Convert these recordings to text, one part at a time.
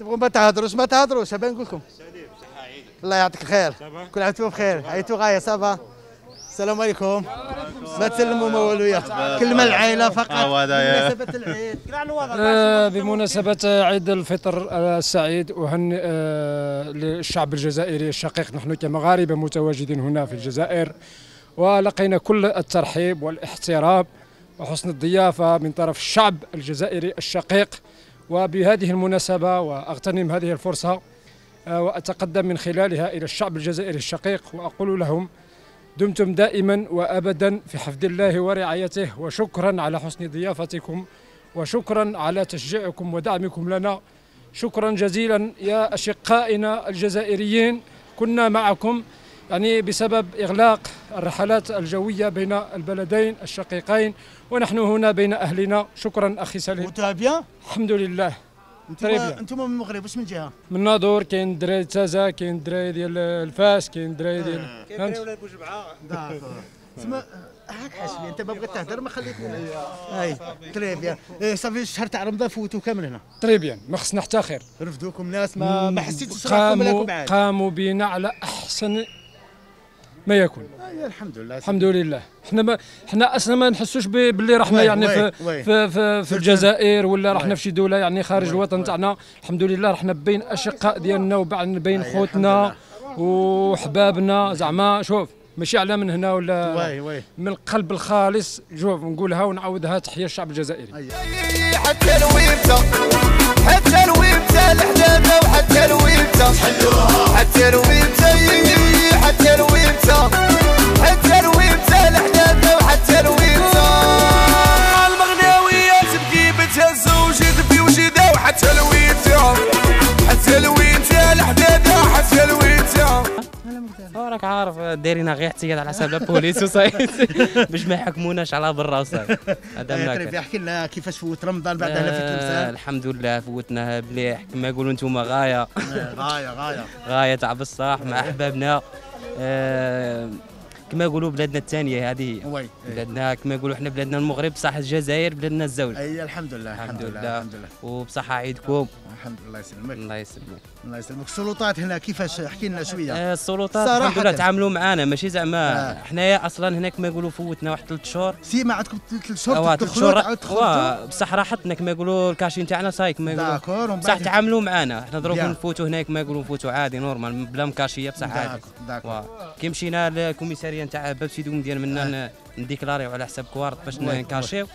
تبغوا ما تهضروش ما تهضروش ابى نقول لكم. الله يعطيك الخير. كل عام وأنتم بخير. عيتوا غاية صافا السلام عليكم. ما تسلموا ما والو يا كلمة العائله فقط. بمناسبة العيد. آه، بمناسبة عيد الفطر آه، السعيد أهنئ آه، للشعب الجزائري الشقيق. نحن كمغاربة متواجدين هنا في الجزائر ولقينا كل الترحيب والاحترام وحسن الضيافة من طرف الشعب الجزائري الشقيق. وبهذه المناسبة وأغتنم هذه الفرصة آه، وأتقدم من خلالها إلى الشعب الجزائري الشقيق وأقول لهم دمتم دائما وأبدا في حفظ الله ورعايته وشكرا على حسن ضيافتكم وشكرا على تشجيعكم ودعمكم لنا. شكرا جزيلا يا أشقائنا الجزائريين. كنا معكم يعني بسبب إغلاق الرحلات الجوية بين البلدين الشقيقين ونحن هنا بين أهلنا. شكرا أخي سليم. و très bien الحمد لله. أنتم من المغرب واش من جهه من ناظور كاين دراري تازا كاين دراري ديال الفاس كاين دراري ديال فهمت d'accord تسمى هاك حسبي أنت ما بغيت تهضر ما خليتني. أي très bien إيه، صافي الشهر تاع رمضان فوتوا كامل هنا. très bien ما خصنا حتى خير. رفدوكم ناس ما ما حسيتوش راكم قاموا قاموا بنا على أحسن ما يكون. أي الحمد لله. الحمد لله. حنا ما حنا أصلا ما نحسوش ب- باللي رحنا يعني في. في في, في في الجزائر ولا رحنا. في شي دولة يعني خارج الوطن تاعنا. الحمد لله رحنا بين أشقاء ديالنا وبعد بين أي خوتنا وحبابنا. زعما شوف ماشي على من هنا ولا oui oui. من القلب الخالص. شوف نقولها ونعاودها تحية الشعب الجزائري. أي. حتى الويبتا حتى الويبتا الحداده وحتى الويبتا حتى الويبتا راك عارف دايرين غير احتياط على حساب البوليس و ça y est باش ما يحكموناش على برا و ça y est هذا كان. bien احكي لنا كيفاش فوت رمضان بعد هنا في آه، تلمسان الحمد لله فوتناها مليح. كما يقولوا أنتم غاية. آه، غاية غاية. غاية تاع بصح مع أحبابنا. آه، كما يقولوا بلادنا الثانية هذه. هي oui. بلادنا كما يقولوا إحنا بلادنا المغرب بصح الجزائر بلادنا الزوج. أي الحمد لله الحمد لله الحمد لله. وبصحه عيدكم. الحمد لله يسلمك. الله يسلمك. الله يسلمك. السلطات هنا كيفاش؟ احكي لنا شوية. آه، السلطات صراحة. الحمد لله تعاملوا معنا ماشي زعما آه. حنايا أصلا هناك كما يقولوا فوتنا واحد ثلاث شهور سي ما عندكم ثلاث شهور تخرجوا؟ وا بصح راحتنا كما يقولوا الكاشين تاعنا صاي كما يقولوا. d'accord. بصح تعاملوا معنا حنا دروك. نفوتوا هناك كما يقولوا نفوتوا عادي normal بلا مكاشية بصح عادي. d'accord. كي مشينا لل commissariat نتاع باب سيدو مدير منا ن- نديكلاريو على حساب كوارت باش نكاشيو.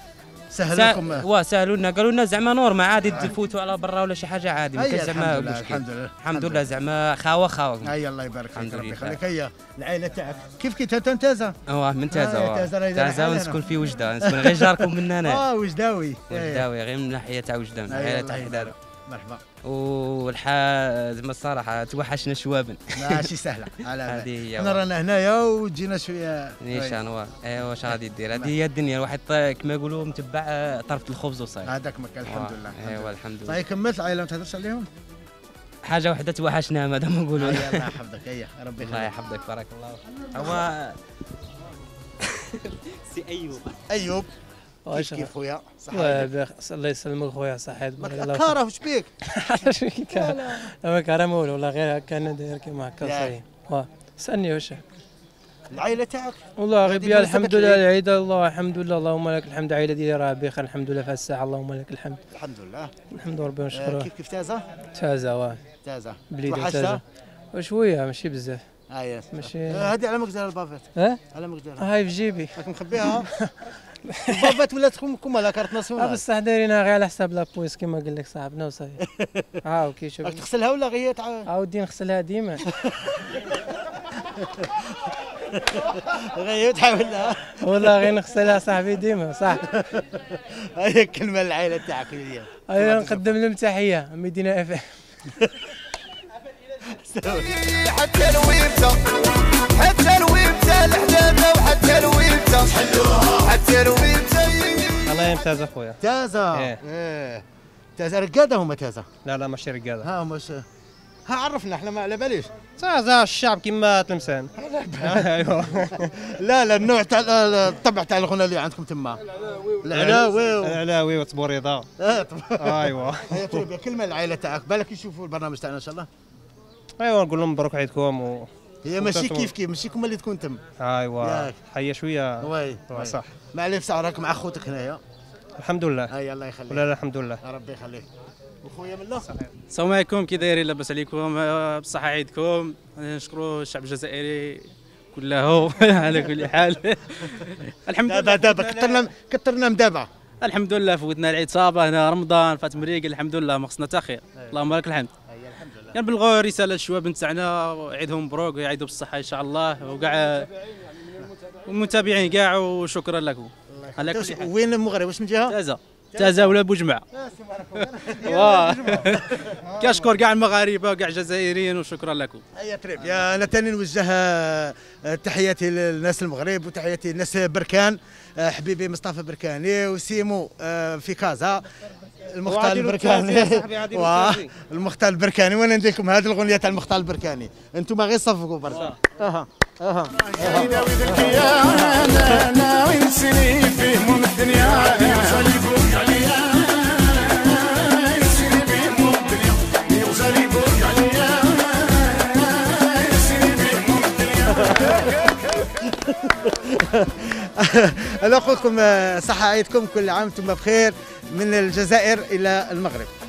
سهل لكم. وا سالوا لنا قالوا لنا زعما normal عادي تفوتوا على برا ولا شي حاجة عادي ما كان زعما الحمد لله مشكل. الحمد لله الحمد لله زعما خاوة خاوة. اي الله يبارك فيك ربي. يخليك. هيا العائلة تاعك. كيف كنت انت ممتازه آه من آه،. تازا راهي دايرة تازا حالها. ونسكن في وجده نسكن غير جاركم من هنا. آه وجداوي. وجداوي غير من ناحيه تاع وجده من العائله الله تاع. حداده مرحبا. والحا زعما الصراحه توحشنا شوابا ماشي سهلة. على هذه هي أنا رانا هنايا وجينا شوية نيشان وا ايوا واش غادي دير؟ هذه هي الدنيا. الواحد كما يقولوا متبع آه، طرف الخبز وصاي هذاك مكان الحمد لله ايوا. الحمد لله. صاي كملت العائلة ما تهضرش عليهم؟ حاجة وحدة توحشنا هذا ما نقولوا الله يحفظك هيا ربي الله يحفظك بارك الله هو سي أيوب. أيوب. كيف واش كيف خويا؟ بخ- الله يسلمك خويا صحيت بارك الله كاره واش بيك؟ فيك ما كان مول والله غير هكا أنا داير كيما هكا يا. صاي واه سألني واش. العائله تاعك؟ والله غير بيا الحمد لله العيد. الله الحمد لله اللهم لك الحمد عائلة ديالي راه بخير الحمد لله في الساعة اللهم لك الحمد. الحمد لله. الحمد ربي آه، ونشكره. كيف كيف تازا تازا واه تازا بليدة؟ تازا وشوية ماشي بزاف. اييه ماشي. آه، هذه على مقدار ال bavette. ها؟ على مقدار. هاي في جيبي. راك مخبيها؟ ال bavette ولات كم لا carte nationale بصح دايرينها غير على حساب la police كيما قال لك صاحبنا وصافي ها وكي شوف. تغسلها ولا غير؟ تع... عاودي نغسلها ديما. غير تحاول. لها والله غير نغسلها صاحبي ديما صح. هي كلمه للعائله تاعك هي. ايوا نقدم لهم تحية مدينه اف حتى الويبتا حتى الويبتا الحداده وحتى الويبتا حتى الويبتا الله يمتاز أخويا. تازا إيه. إيه. تازا رقادة هما تازا لا لا ماشي رقادة. ها هما ش... ها عرفنا إحنا ما على باليش. زعزع الشعب كيما تلمسان. ايوا لا لا النوع تاع الطبع تاع الغنى اللي عندكم تما. العلاوي العلاوي وتصبور رضا ايوا كلمة العائله تاعك بالك يشوفوا البرنامج تاعنا إن شاء الله. ايوا نقول لهم مبروك عيدكم و هي ماشي. كيف كيف ماشي كما اللي تكون تم. أيوا. حيا شوية. وي. صح. ما عليه بصح راك مع خوتك هنايا. الحمد لله. هيا الله يخليك. ولا لا الحمد لله. ربي يخليك. وخويا من الله. السلام عليكم كي دايرين لاباس عليكم؟ آه، بصحة عيدكم. نشكروا الشعب الجزائري كله على كل حال. الحمد دابا لله. دابا كثرنا كثرنا مدابع الحمد لله فوتنا العيد صابه هنا رمضان فات مريق الحمد لله ما خصنا تا خير. اللهم لك الحمد. كنبلغوا رسالة للشباب نتاعنا عيدهم مبروك ويعيدوا بالصحة إن شاء الله. وكاع المتابعين كاع وشكرا لكم. على كل حال. وين المغرب؟ واش من جهة؟ تازا تازا ولا بوجمع واه. كنشكر كاع المغاربة وكاع الجزائريين وشكرا لكم. هيا تريب. يا أنا تاني نوجه آه، تحياتي للناس المغرب وتحياتي للناس بركان آه، حبيبي مصطفى بركاني وسيمو آه، في كازا المختار البركاني. المختار البركاني. وأنا ندير لكم هذه الأغنية تاع المختار البركاني. أنتم غير صفقوا برك أها أها. ناوي نسني فيهم الدنيا. أنا أقول لكم آه، صحة عيدكم كل عام وأنتم بخير من الجزائر إلى المغرب.